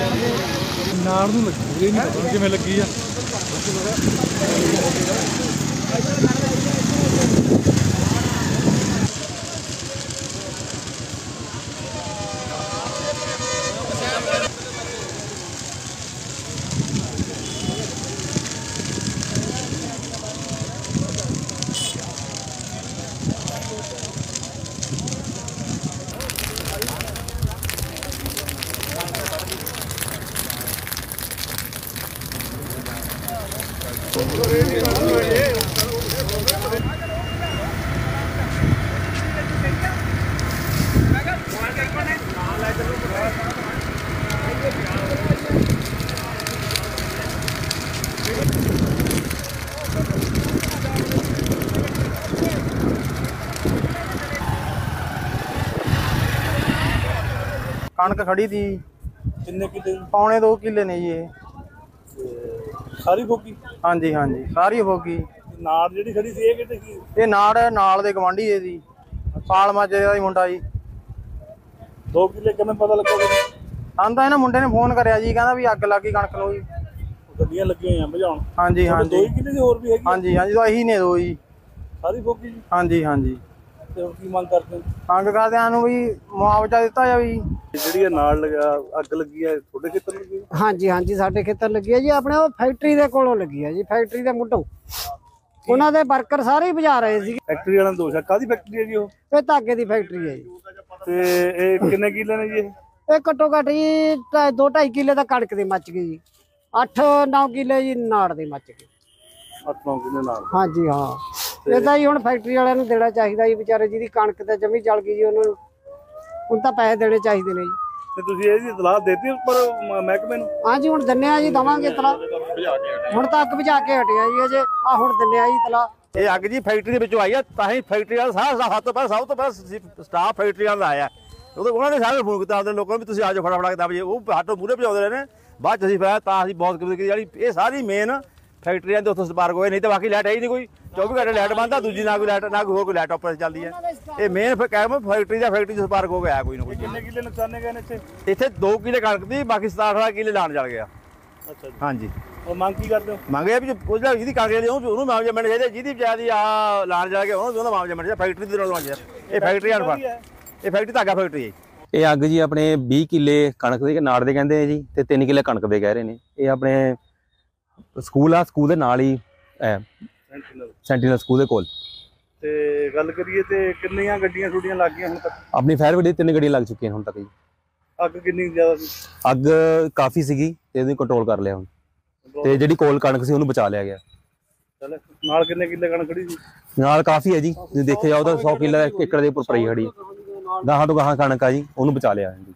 ਨਾਲ ਨੂੰ ਲੱਗੀ ਇਹ ਨਹੀਂ ਪਤਾ ਕਿਵੇਂ ਲੱਗੀ ਆ। ਕਣਕ ਖੜੀ ਤੀ ਕਿੰਨੇ ਕਿਤੇ ਪੌਣੇ 2 ਕਿੱਲੇ ਨੇ ਜੀ ਇਹ। ਸਾਰੀ ਫੋਕੀ ਹਾਂਜੀ ਹਾਂਜੀ ਸਾਰੀ ਹੋ ਗਈ ਨਾੜ ਜਿਹੜੀ ਖੜੀ ਸੀ ਇਹ ਕਿਤੇ ਕੀ ਇਹ ਨਾੜ ਨਾਲ ਦੇ ਗਵਾਂਢੀ ਦੇ ਦੀ ਪਾਲ ਮਾਜੇ ਦਾ ਹੀ ਮੁੰਡਾ ਜੀ। 2 ਕਿੱਲੇ ਕਿਵੇਂ ਪਤਾ ਲੱਗੋਗਾ? ਆਂਦਾ ਇਹਨਾਂ ਮੁੰਡੇ ਨੇ ਫੋਨ ਕਰਿਆ ਜੀ ਕਹਿੰਦਾ ਵੀ ਅੱਗ ਲੱਗ ਗਈ ਕਣਕ ਨੂੰ ਜੀ। ਗੱਡੀਆਂ ਲੱਗੀਆਂ ਹੋਈਆਂ ਭਜਾਉਣ। ਹਾਂਜੀ ਦੋ ਹਾਂਜੀ। ਹੀ ਕਿੱਲੇ ਦੀ ਹੋਰ ਵੀ ਹੈਗੀ ਹਾਂਜੀ ਹਾਂਜੀ ਤਾਂ ਇਹੀ ਨੇ ਦੋ ਜੀ। ਸਾਰੀ ਫੋਕੀ ਜੀ? ਹਾਂਜੀ ਹਾਂਜੀ। ਤੇ ਕੀ ਮੰਗ ਕਰਦੇ ਹੋ? ਮੰਗ ਕਰਦਿਆਂ ਨੂੰ ਵੀ ਮੁਆਵਜ਼ਾ ਦਿੱਤਾ ਜਾਵੇ ਜੀ। ਜਿਹੜੀ ਇਹ ਨਾੜ ਲਗਾ ਅੱਗ ਲੱਗੀ ਹੈ ਤੁਹਾਡੇ ਖੇਤਰ ਨੂੰ ਲੱਗੀ ਹਾਂਜੀ ਹਾਂਜੀ ਸਾਡੇ ਖੇਤਰ ਲੱਗੀ ਹੈ ਜੀ। ਆਪਣੇ ਉਹ ਫੈਕਟਰੀ ਦੇ ਕੋਲੋਂ ਲੱਗੀ ਹੈ ਜੀ ਫੈਕਟਰੀ ਦੇ ਮੁੱਢੋਂ। ਉਹਨਾਂ ਦੇ ਵਰਕਰ ਸਾਰੇ ਹੀ ਬੁਝਾ ਰਹੇ ਸੀ। ਫੈਕਟਰੀ ਵਾਲਿਆਂ ਦਾ ਦੋਸ਼ ਹੈ। ਕਾਦੀ ਫੈਕਟਰੀ ਹੈ ਜੀ ਉਹ? ਇਹ ਧਾਗੇ ਦੀ ਫੈਕਟਰੀ ਹੈ ਜੀ। ਤੇ ਇਹ ਕਿੰਨੇ ਕਿੱਲੇ ਨੇ ਜੀ ਇਹ? ਇਹ ਘੱਟੋ ਘੱਟ ਜੀ 2.5 ਕਿੱਲੇ ਦਾ ਕਣਕ ਦੀ ਮੱਚ ਗਈ ਜੀ। 8-9 ਕਿੱਲੇ ਜੀ ਨਾੜ ਦੇ ਮੱਚ ਗਏ ਨਾਲ ਹਾਂਜੀ ਹਾਂ। ਇਹ ਤਾਂ ਜੀ ਹੁਣ ਫੈਕਟਰੀ ਵਾਲਿਆਂ ਨੂੰ ਦੇਣਾ ਚਾਹੀਦਾ ਜੀ ਵਿਚਾਰੇ ਜਿਹਦੀ ਕਣਕ ਤੇ ਜਮੀ ਜਲ ਗਈ ਜੀ ਉਹਨਾਂ ਨੂੰ। ਹੁਣ ਤਾਂ ਪੈਸੇ ਦੇਣੇ ਚਾਹੀਦੇ ਨੇ ਜੀ। ਤੇ ਤੁਸੀਂ ਇਹਦੀ ਇਤਲਾਹ ਦੇਤੀ ਉੱਪਰ ਮ- ਮਹਿਕਮੇ ਨੂੰ? ਹਾਂਜੀ ਹੁਣ ਦਿੰਨੇ ਜੀ ਦਵਾਂਗੇ ਤਲਾ ਹੁਣ ਤਾਂ ਅੱਗ ਬੁਝਾ ਕੇ ਹਟਿਆ ਜੀ ਅਜੇ। ਆ ਹੁਣ ਦਿੰਨੇ ਜੀ ਤਲਾ ਇਹ ਅੱਗ ਜੀ ਫੈਕਟਰੀ ਦੇ ਵਿੱਚੋਂ ਆਈ ਆ ਤਾਂ ਹੀ ਫੈਕਟਰੀ ਵਾਲਾ ਸਾਰਾ ਹੱਥ ਤੋਂ ਪਹਿਲਾਂ ਸਭ ਤੋਂ ਪਹਿਲਾਂ ਸਟਾਫ ਫੈਕਟਰੀ ਵਾਲਾ ਆਇਆ। ਉਦੋਂ ਉਹਨਾਂ ਨੇ ਸਾਰੇ ਫੋਨ ਕੀਤਾ ਆਪਣੇ ਲੋਕਾਂ ਨੂੰ ਵੀ ਤੁਸੀਂ ਆ ਜਾਓ ਫਟਾਫਟ ਕਿਤਾਬ ਜੀ ਉਹ ਹੱਥੋਂ ਮੂਰੇ ਭਜਾਉਂਦੇ ਰਹੇ ਨੇ। ਬਾਅਦ ਚ ਅਸੀਂ ਫਿਰ ਤਾਂ ਅਸੀਂ ਬਹੁਤ ਕੀਤੀ। ਜਿਹੜੀ ਇਹ ਸਾਰੀ ਮੇਨ ਫੈਕਟਰੀਆਂ ਦੇ ਉੱਥੋਂ ਸਪਾਰਕ ਹੋਏ ਨਹੀਂ ਤਾਂ ਬਾਕੀ ਲਾਈਟ ਹੈ ਹੀ ਨਹੀਂ ਕੋਈ। 24 ਘੰਟੇ ਲਾਈਟ ਬੰਦ ਆ ਦੂਜੀ ਨਾ ਕੋਈ ਲਾਈਟ ਨਾ ਕੋਈ ਲਾਈਟ ਆਪਰੇਟ ਚੱਲਦੀ ਹੈ। ਇਹ ਮੇਨ ਕਹਿਮ ਫੈਕਟਰੀ ਦਾ ਫੈਕਟਰੀ ਚ ਸਪਾਰਕ ਹੋ ਗਿਆ ਕੋਈ ਨਾ ਕੋਈ ਕਿੰਨੇ ਕਿੱਲੇ ਨੁਕਸਾਨੇ ਗਏ ਨੇ ਇੱਥੇ? ਇੱਥੇ 2 ਕਿਲੇ ਕਣਕ ਦੀ ਬਾਕੀ 17 ਕਿਲੇ ਲਾਣ ਚੱਲ ਗਿਆ। ਅੱਛਾ ਜੀ। ਹਾਂਜੀ। ਉਹ ਮੰਗ ਕੀ ਕਰਦੇ ਹੋ? ਮੰਗਿਆ ਵੀ ਕੁਝ ਨਾ ਜਿਹਦੀ ਕਾਗਜ਼ ਦੀ ਉਹਨੂੰ ਮਾਮਲੇ ਮਿਲਣਾ ਚਾਹੀਦਾ ਜਿਹਦੀ ਬਜਾਦੀ ਆ ਲਾਣ ਜਾ ਕੇ ਉਹਨੂੰ ਉਹਦਾ ਮਾਮਲੇ ਮਿਲਣਾ ਚਾਹੀਦਾ ਫੈਕਟਰੀ ਦੇ ਨਾਲ ਚਾਹੀਦਾ ਇਹ ਫੈਕਟਰੀ ਅਨਫਰ ਇਹ ਫੈਕਟਰੀ ਧਾਗਾ ਫੈਕਟਰੀ ਹੈ। ਇਹ ਅੱਗ ਜੀ ਆਪਣੇ 20 ਕਿੱਲੇ ਕਣਕ ਦੇ ਨਾੜ ਦੇ ਕਹਿੰਦੇ ਆ ਜੀ ਤੇ 3 ਕਿੱਲੇ ਕਣਕ ਦੇ ਕਹਿ ਰਹੇ ਨੇ। ਇਹ ਆਪਣੇ ਸਕੂਲ ਆ ਸਕੂਲ ਦੇ ਨਾਲ ਹੀ ਸੈਂਟੀਨਲ ਸੈਂਟੀਨਲ ਸਕੂਲ ਦੇ ਕੋਲ। ਤੇ ਗੱਲ ਕਰੀਏ ਤੇ ਕਿੰਨੀਆਂ ਗੱਡੀਆਂ ਛੁੱਟੀਆਂ ਲੱਗ ਗਈਆਂ ਹੁਣ ਤੱਕ? ਆਪਣੀ ਫਾਇਰ ਬ੍ਰਿਗੇਡ ਤਿੰਨ ਗੱਡੀਆਂ ਲੱਗ ਚੁੱਕੀਆਂ ਹੁਣ ਤੱਕ ਜੀ। ਅੱਗ ਕਿੰਨੀ ਜ਼ਿਆਦਾ ਸੀ? ਅੱਗ ਕਾਫੀ ਸੀਗੀ ਤੇ ਇਹਨੂੰ ਕੰਟਰੋਲ ਕਰ ਲਿਆ ਹੁਣ। ਤੇ ਜਿਹੜੀ ਕੋਲ ਕਣਕ ਸੀ ਉਹਨੂੰ ਬਚਾ ਲਿਆ ਗਿਆ। ਚੱਲ ਨਾਲ ਕਿੰਨੇ ਕਿੱਲੇ ਕਣਕ ਖੜੀ ਸੀ? ਨਾਲ ਕਾਫੀ ਹੈ ਜੀ। ਜੇ ਦੇਖਿਆ ਜਾਓ ਤਾਂ 100 ਕਿੱਲਾ ਇੱਕ ਏਕੜ ਦੇ ਉੱਪਰ ਪਈ ਖੜੀ। ਹੈ ਗਾਹਾਂ ਤੋਂ ਗਾਹਾਂ ਕਣਕ ਆ ਜੀ ਉਹਨੂੰ ਬਚਾ ਲਿਆ ਜੀ।